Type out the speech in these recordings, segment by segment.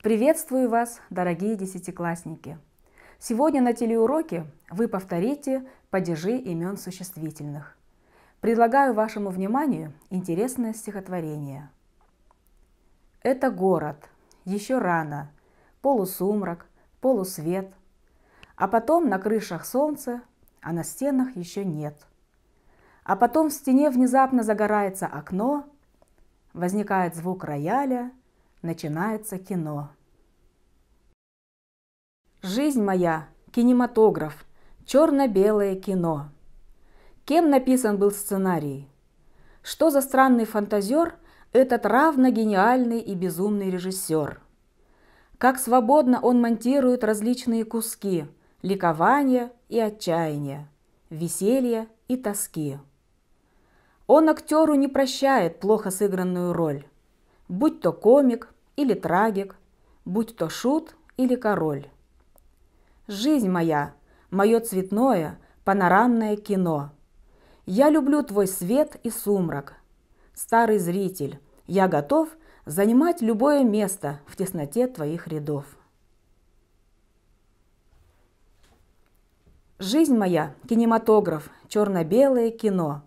Приветствую вас, дорогие десятиклассники! Сегодня на телеуроке вы повторите падежи имен существительных. Предлагаю вашему вниманию интересное стихотворение. Это город, еще рано, полусумрак, полусвет, а потом на крышах солнце, а на стенах еще нет. А потом в стене внезапно загорается окно, возникает звук рояля, начинается кино. Жизнь моя – кинематограф, черно-белое кино. Кем написан был сценарий? Что за странный фантазер этот равно гениальный и безумный режиссер? Как свободно он монтирует различные куски – ликования и отчаяния, веселья и тоски. Он актеру не прощает плохо сыгранную роль, будь то комик или трагик, будь то шут или король. Жизнь моя, мое цветное, панорамное кино. Я люблю твой свет и сумрак. Старый зритель, я готов занимать любое место в тесноте твоих рядов. «Жизнь моя – кинематограф, черно-белое кино»,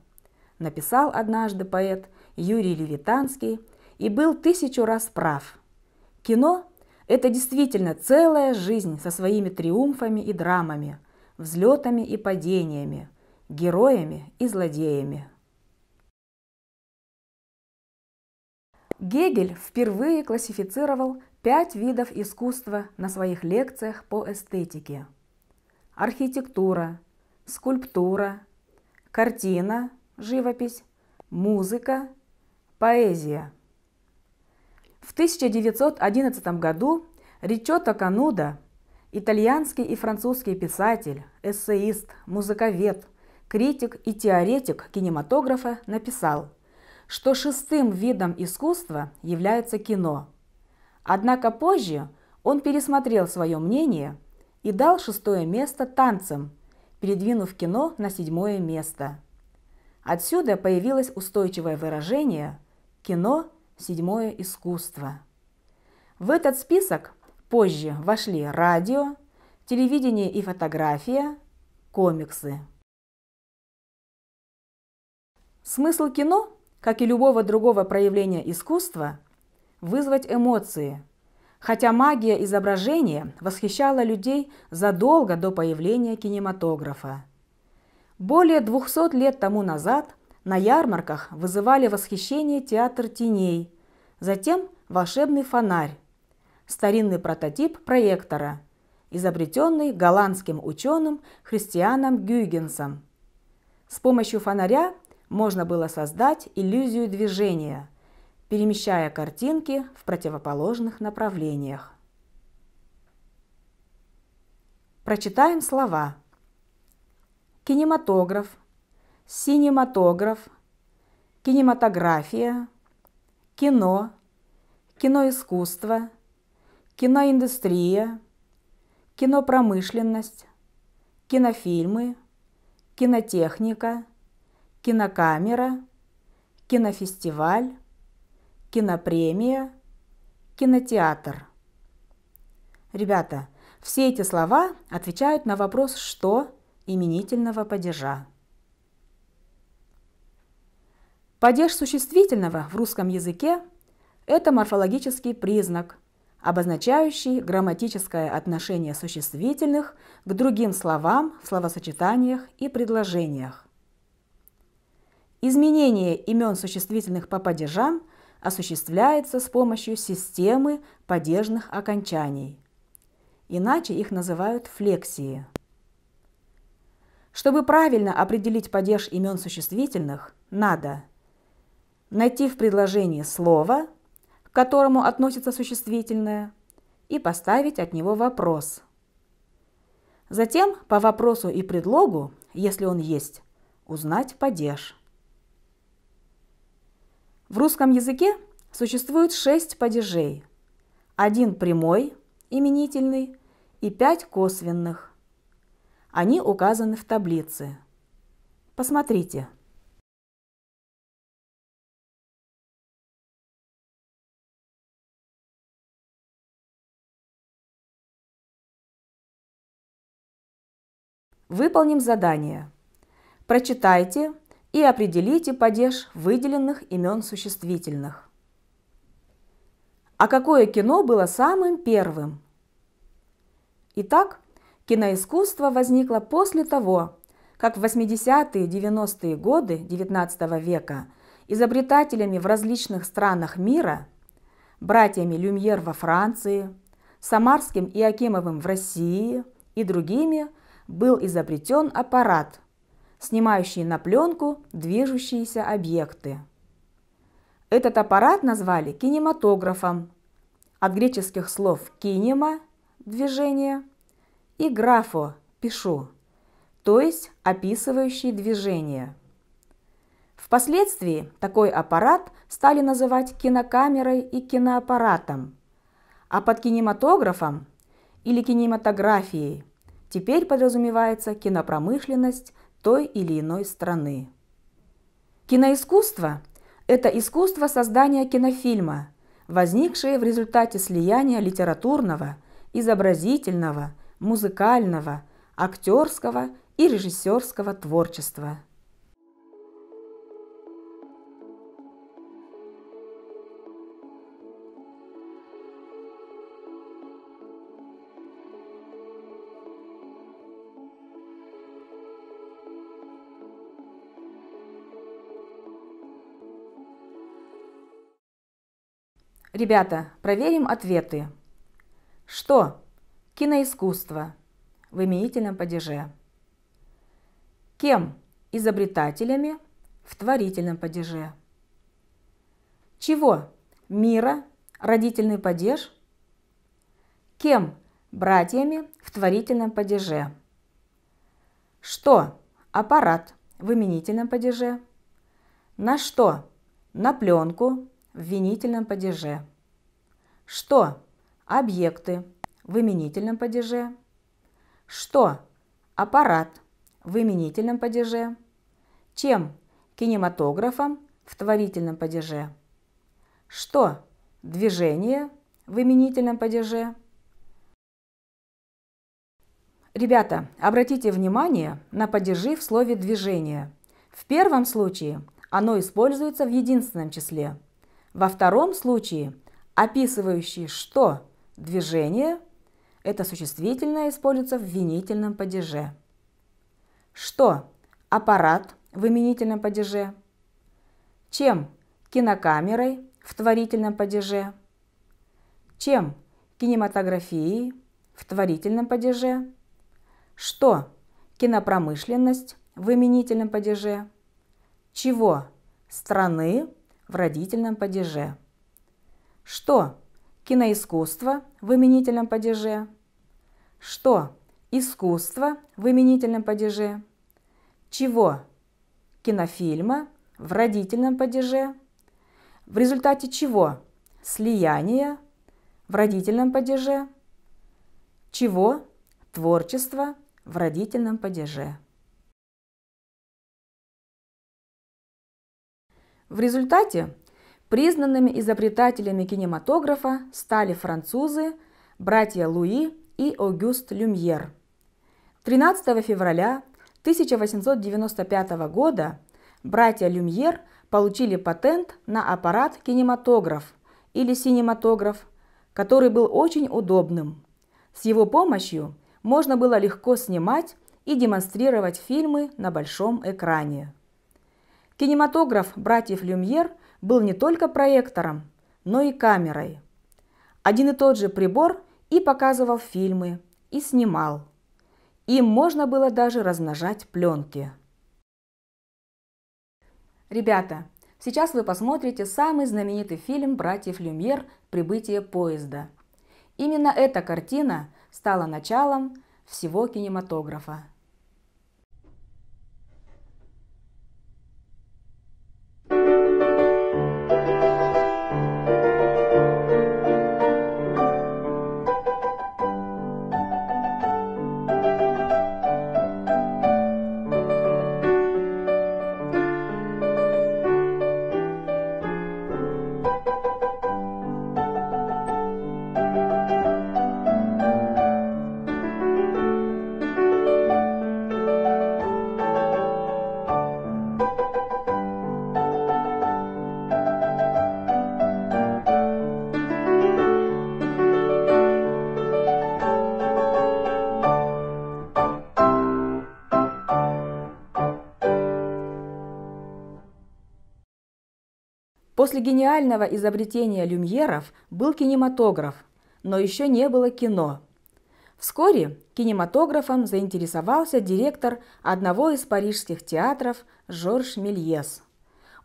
написал однажды поэт Юрий Левитанский и был тысячу раз прав. Кино – это действительно целая жизнь со своими триумфами и драмами, взлетами и падениями, героями и злодеями. Гегель впервые классифицировал пять видов искусства на своих лекциях по эстетике – архитектура, скульптура, картина, живопись, музыка, поэзия. В 1911 году Ричотто Кануда, итальянский и французский писатель, эссеист, музыковед, критик и теоретик кинематографа, написал, что шестым видом искусства является кино. Однако позже он пересмотрел свое мнение – и дал шестое место танцам, передвинув кино на седьмое место. Отсюда появилось устойчивое выражение «кино – седьмое искусство». В этот список позже вошли радио, телевидение и фотография, комиксы. Смысл кино, как и любого другого проявления искусства, вызвать эмоции – хотя магия изображения восхищала людей задолго до появления кинематографа. Более 200 лет тому назад на ярмарках вызывали восхищение театр теней, затем волшебный фонарь, старинный прототип проектора, изобретенный голландским ученым Христианом Гюйгенсом. С помощью фонаря можно было создать иллюзию движения – перемещая картинки в противоположных направлениях. Прочитаем слова. Кинематограф, синематограф, кинематография, кино, киноискусство, киноиндустрия, кинопромышленность, кинофильмы, кинотехника, кинокамера, кинофестиваль, кинопремия, кинотеатр. Ребята, все эти слова отвечают на вопрос «что» именительного падежа. Падеж существительного в русском языке – это морфологический признак, обозначающий грамматическое отношение существительных к другим словам в словосочетаниях и предложениях. Изменение имен существительных по падежам осуществляется с помощью системы падежных окончаний. Иначе их называют флексии. Чтобы правильно определить падеж имен существительных, надо найти в предложении слово, к которому относится существительное, и поставить от него вопрос. Затем по вопросу и предлогу, если он есть, узнать падеж. В русском языке существует шесть падежей. Один прямой, именительный, и пять косвенных. Они указаны в таблице. Посмотрите. Выполним задание. Прочитайте и определите падеж выделенных имен существительных. А какое кино было самым первым? Итак, киноискусство возникло после того, как в 80-е 90-е годы XIX века изобретателями в различных странах мира, братьями Люмьер во Франции, Самарским и Акимовым в России и другими был изобретен аппарат, снимающий на пленку движущиеся объекты. Этот аппарат назвали кинематографом, от греческих слов «кинема» – движение и «графо» – «пишу», то есть описывающий движение. Впоследствии такой аппарат стали называть кинокамерой и киноаппаратом, а под кинематографом или кинематографией теперь подразумевается кинопромышленность той или иной страны. Киноискусство это искусство создания кинофильма, возникшее в результате слияния литературного, изобразительного, музыкального, актерского и режиссерского творчества. Ребята, проверим ответы. Что? Киноискусство. В именительном падеже. Кем? Изобретателями. В творительном падеже. Чего? Мира. Родительный падеж. Кем? Братьями. В творительном падеже. Что? Аппарат. В именительном падеже. На что? На пленку в винительном падеже. Что? Объекты в именительном падеже. Что? Аппарат в именительном падеже. Чем? Кинематографом в творительном падеже. Что? Движение в именительном падеже. Ребята, обратите внимание на падежи в слове «движение». В первом случае оно используется в единственном числе – во втором случае, описывающий что движение, это существительное используется в винительном падеже. Что аппарат в именительном падеже? Чем кинокамерой в творительном падеже? Чем кинематографией в творительном падеже? Что кинопромышленность в именительном падеже? Чего страны в родительном падеже. Что? Киноискусство в именительном падеже. Что? Искусство в именительном падеже. Чего? Кинофильма в родительном падеже. В результате чего? Слияние в родительном падеже. Чего? Творчество в родительном падеже. В результате признанными изобретателями кинематографа стали французы, братья Луи и Огюст Люмьер. 13 февраля 1895 года братья Люмьер получили патент на аппарат кинематограф или синематограф, который был очень удобным. С его помощью можно было легко снимать и демонстрировать фильмы на большом экране. Кинематограф братьев Люмьер был не только проектором, но и камерой. Один и тот же прибор и показывал фильмы, и снимал. Им можно было даже размножать пленки. Ребята, сейчас вы посмотрите самый знаменитый фильм братьев Люмьер «Прибытие поезда». Именно эта картина стала началом всего кинематографа. Гениального изобретения люмьеров был кинематограф, но еще не было кино. Вскоре кинематографом заинтересовался директор одного из парижских театров Жорж Мельес.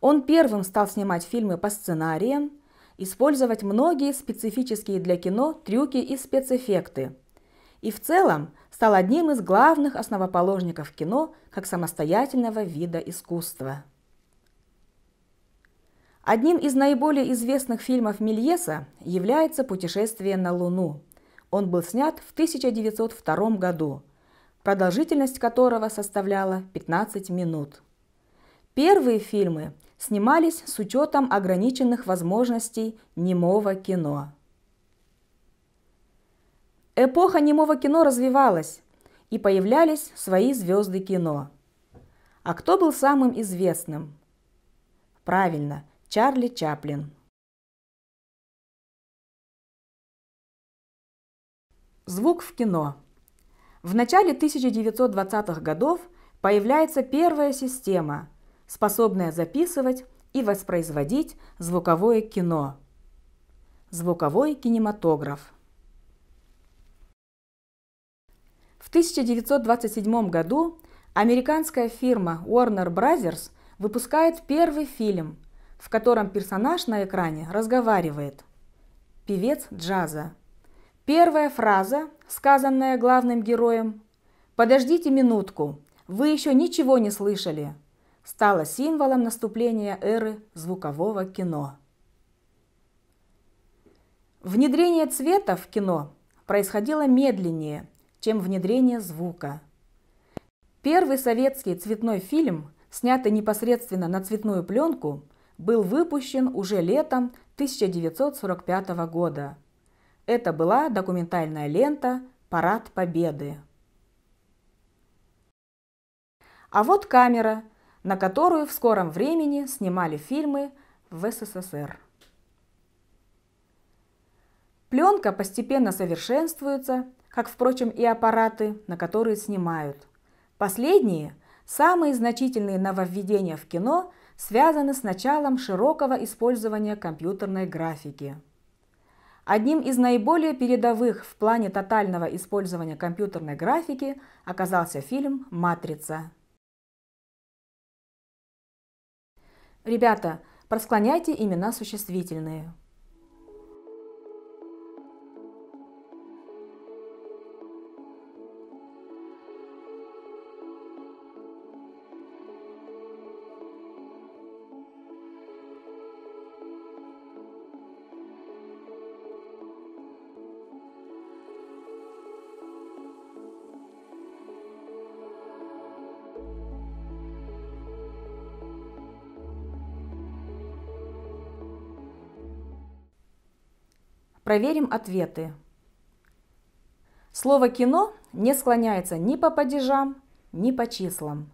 Он первым стал снимать фильмы по сценариям, использовать многие специфические для кино трюки и спецэффекты. И в целом стал одним из главных основоположников кино как самостоятельного вида искусства. Одним из наиболее известных фильмов Мельеса является «Путешествие на Луну». Он был снят в 1902 году, продолжительность которого составляла 15 минут. Первые фильмы снимались с учетом ограниченных возможностей немого кино. Эпоха немого кино развивалась, и появлялись свои звезды кино. А кто был самым известным? Правильно – Чарли Чаплин. Звук в кино. В начале 1920-х годов появляется первая система, способная записывать и воспроизводить звуковое кино. Звуковой кинематограф. В 1927 году американская фирма Warner Bros. выпускает первый фильм в котором персонаж на экране разговаривает. Певец джаза. Первая фраза, сказанная главным героем «Подождите минутку, вы еще ничего не слышали», стала символом наступления эры звукового кино. Внедрение цвета в кино происходило медленнее, чем внедрение звука. Первый советский цветной фильм, снятый непосредственно на цветную пленку, был выпущен уже летом 1945 года. Это была документальная лента «Парад Победы». А вот камера, на которую в скором времени снимали фильмы в СССР. Пленка постепенно совершенствуется, как, впрочем, и аппараты, на которые снимают. Последние, самые значительные нововведения в кино – связаны с началом широкого использования компьютерной графики. Одним из наиболее передовых в плане тотального использования компьютерной графики оказался фильм «Матрица». Ребята, просклоняйте имена существительные – Проверим ответы. Слово «кино» не склоняется ни по падежам, ни по числам.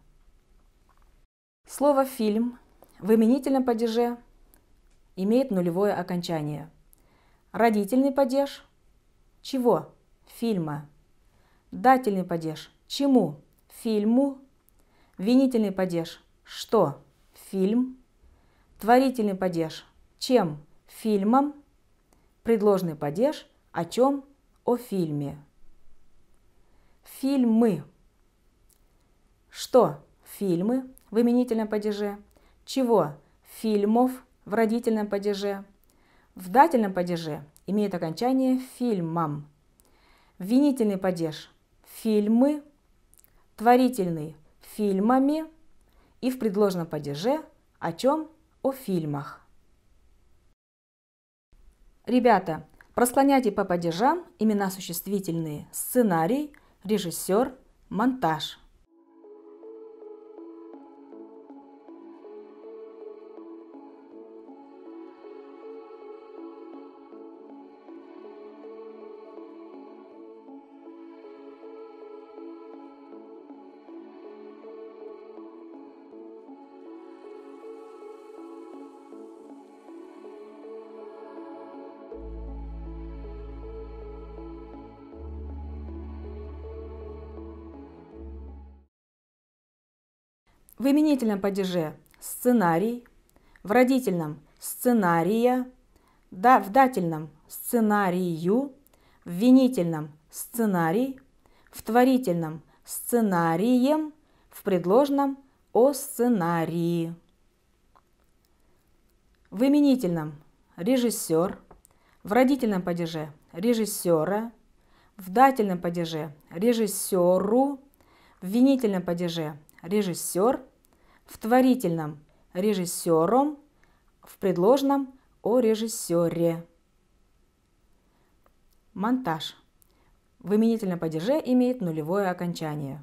Слово «фильм» в именительном падеже имеет нулевое окончание. Родительный падеж – чего? Фильма. Дательный падеж – чему? Фильму. Винительный падеж – что? Фильм. Творительный падеж – чем? Фильмом. Предложный падеж о чем? О фильме. Фильмы. Что? Фильмы в именительном падеже. Чего? Фильмов в родительном падеже. В дательном падеже имеет окончание фильмом. Винительный падеж – фильмы, творительный – фильмами и в предложенном падеже о чем? О фильмах. Ребята, просклоняйте по падежам имена существительные сценарий, режиссер, монтаж. В именительном падеже сценарий, в родительном сценария, да, в дательном – сценарию, в винительном – сценарий, в творительном – сценарием, в предложном – о сценарии. В именительном – режиссер, в родительном падеже – режиссера, в дательном падеже – режиссеру, в винительном падеже – режиссер, в творительном – режиссером, в предложном – о режиссере. Монтаж. В именительном падеже имеет нулевое окончание.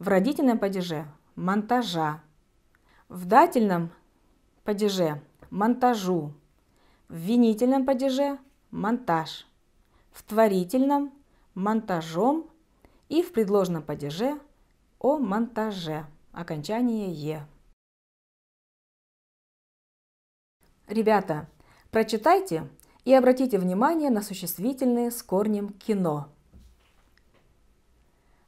В родительном падеже – монтажа. В дательном падеже – монтажу. В винительном падеже – монтаж. В творительном – монтажом и в предложном падеже – о монтаже. Окончание «е». Ребята, прочитайте и обратите внимание на существительные с корнем «кино».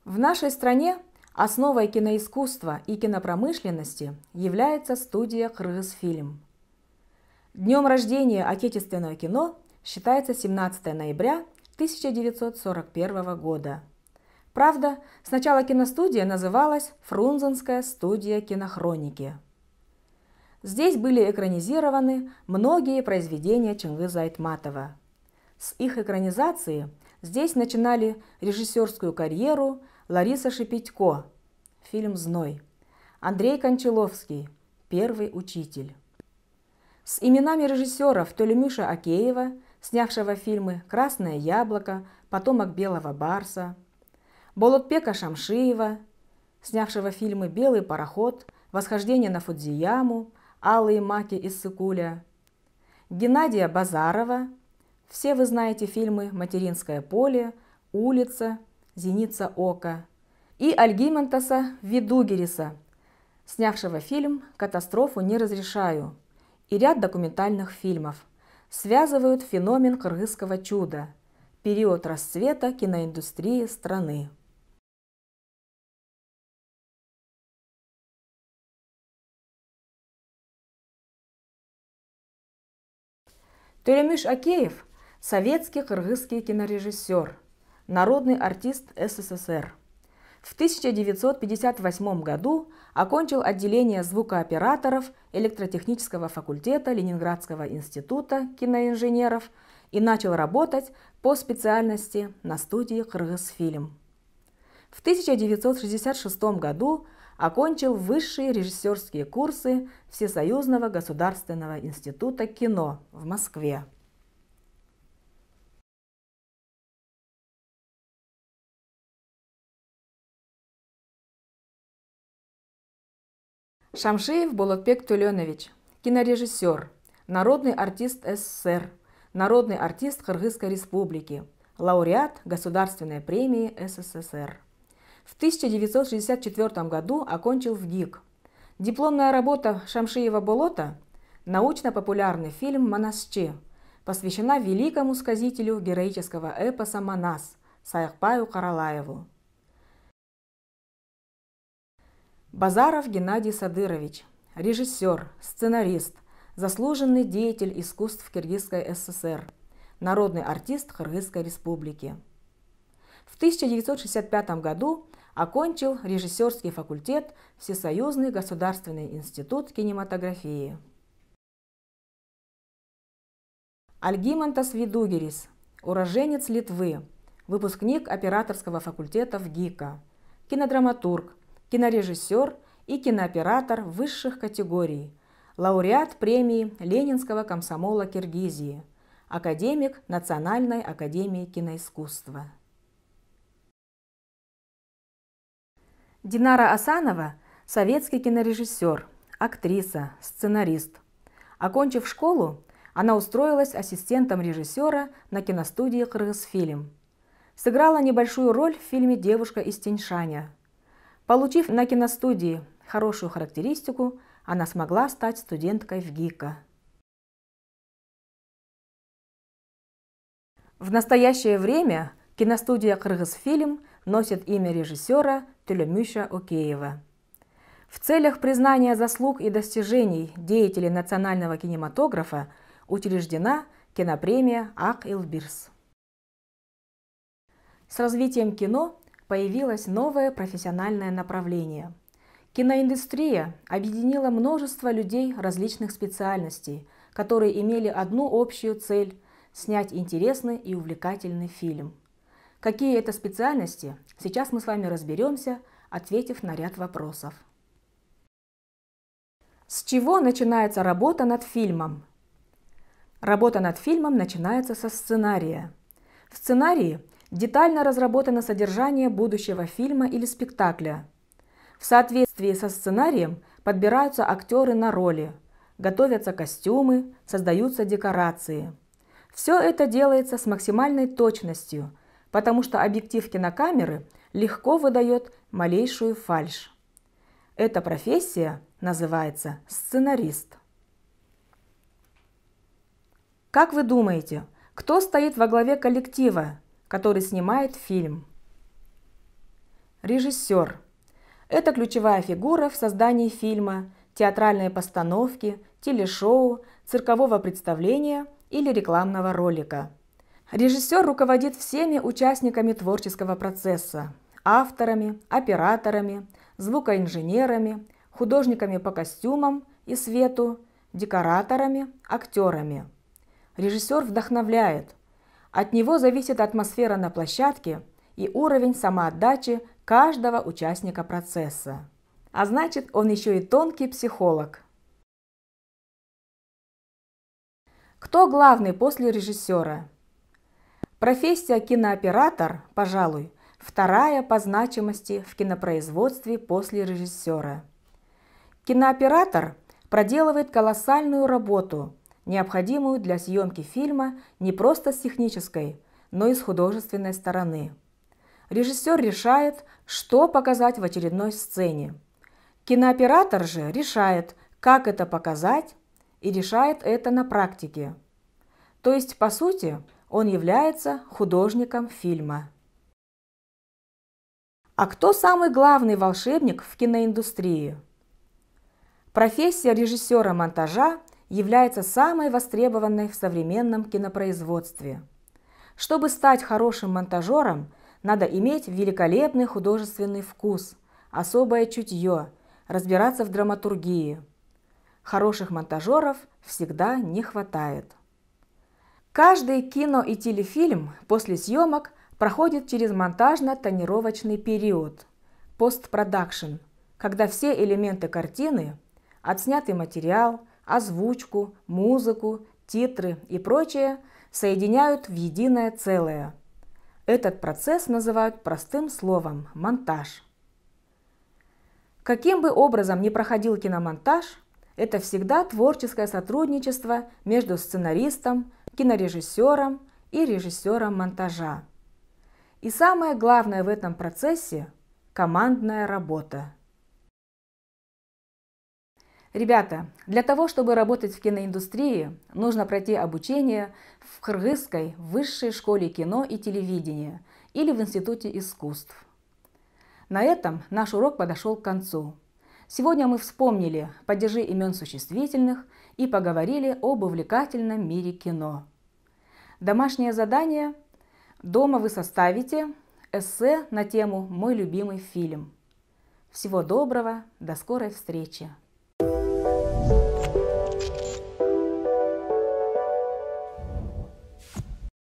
В нашей стране основой киноискусства и кинопромышленности является студия «Кыргызфильм». Днем рождения отечественного кино считается 17 ноября 1941 года. Правда, сначала киностудия называлась Фрунзенская студия кинохроники. Здесь были экранизированы многие произведения Чингиза Айтматова. С их экранизации здесь начинали режиссерскую карьеру Лариса Шепетько, фильм «Зной», Андрей Кончаловский, «Первый учитель». С именами режиссеров Толемюша Акеева, снявшего фильмы «Красное яблоко», «Потомок белого барса», Болотпека Шамшиева, снявшего фильмы «Белый пароход», «Восхождение на Фудзияму», Алые маки из Сыкуля, Геннадия Базарова, все вы знаете фильмы «Материнское поле», «Улица», «Зеница ока» и Альгимантаса Видугериса, снявшего фильм «Катастрофу не разрешаю» и ряд документальных фильмов, связывают феномен кыргызского чуда, период расцвета киноиндустрии страны. Төлемиш Акеев – советский кыргызский кинорежиссер, народный артист СССР. В 1958 году окончил отделение звукооператоров электротехнического факультета Ленинградского института киноинженеров и начал работать по специальности на студии «Кыргызфильм». В 1966 году окончил высшие режиссерские курсы Всесоюзного государственного института кино в Москве. Шамшиев Болотбек Туленович, кинорежиссер, народный артист СССР, народный артист Кыргызской республики, лауреат Государственной премии СССР. В 1964 году окончил в ГИК. Дипломная работа Шамшиева Болота – научно-популярный фильм «Манасчи», посвящена великому сказителю героического эпоса «Манас» Саякпаю Каралаеву. Базаров Геннадий Садырович, режиссер, сценарист, заслуженный деятель искусств Киргизской ССР, народный артист Кыргызской республики. В 1965 году окончил режиссерский факультет Всесоюзный государственный институт кинематографии. Альгимантас Видугерис, уроженец Литвы, выпускник операторского факультета в ГИКа, кинодраматург, кинорежиссер и кинооператор высших категорий, лауреат премии Ленинского комсомола Киргизии, академик Национальной академии киноискусства. Динара Асанова – советский кинорежиссер, актриса, сценарист. Окончив школу, она устроилась ассистентом режиссера на киностудии «Кыргызфильм». Сыграла небольшую роль в фильме «Девушка из Тиньшаня». Получив на киностудии хорошую характеристику, она смогла стать студенткой в ГИКа. В настоящее время киностудия «Кыргызфильм» носит имя режиссера Тюлемюша Океева. В целях признания заслуг и достижений деятелей национального кинематографа учреждена кинопремия Ак Илбирс. С развитием кино появилось новое профессиональное направление. Киноиндустрия объединила множество людей различных специальностей, которые имели одну общую цель – снять интересный и увлекательный фильм. Какие это специальности, сейчас мы с вами разберемся, ответив на ряд вопросов. С чего начинается работа над фильмом? Работа над фильмом начинается со сценария. В сценарии детально разработано содержание будущего фильма или спектакля. В соответствии со сценарием подбираются актеры на роли, готовятся костюмы, создаются декорации. Все это делается с максимальной точностью, потому что объектив кинокамеры легко выдает малейшую фальшь. Эта профессия называется сценарист. Как вы думаете, кто стоит во главе коллектива, который снимает фильм? Режиссер. Это ключевая фигура в создании фильма, театральной постановки, телешоу, циркового представления или рекламного ролика. Режиссер руководит всеми участниками творческого процесса – авторами, операторами, звукоинженерами, художниками по костюмам и свету, декораторами, актерами – Режиссер вдохновляет. От него зависит атмосфера на площадке и уровень самоотдачи каждого участника процесса. А значит, он еще и тонкий психолог. Кто главный после режиссера? Профессия кинооператор, пожалуй, вторая по значимости в кинопроизводстве после режиссера. Кинооператор проделывает колоссальную работу – необходимую для съемки фильма не просто с технической, но и с художественной стороны. Режиссер решает, что показать в очередной сцене. Кинооператор же решает, как это показать, и решает это на практике. То есть, по сути, он является художником фильма. А кто самый главный волшебник в киноиндустрии? Профессия режиссера монтажа является самой востребованной в современном кинопроизводстве. Чтобы стать хорошим монтажером, надо иметь великолепный художественный вкус, особое чутье, разбираться в драматургии. Хороших монтажеров всегда не хватает. Каждый кино и телефильм после съемок проходит через монтажно-тонировочный период – постпродакшн, когда все элементы картины – отснятый материал – озвучку, музыку, титры и прочее соединяют в единое целое. Этот процесс называют простым словом «монтаж». Каким бы образом ни проходил киномонтаж, это всегда творческое сотрудничество между сценаристом, кинорежиссером и режиссером монтажа. И самое главное в этом процессе – командная работа. Ребята, для того, чтобы работать в киноиндустрии, нужно пройти обучение в Кыргызской высшей школе кино и телевидения или в Институте искусств. На этом наш урок подошел к концу. Сегодня мы вспомнили падежи имен существительных и поговорили об увлекательном мире кино. Домашнее задание. Дома вы составите эссе на тему «Мой любимый фильм». Всего доброго, до скорой встречи!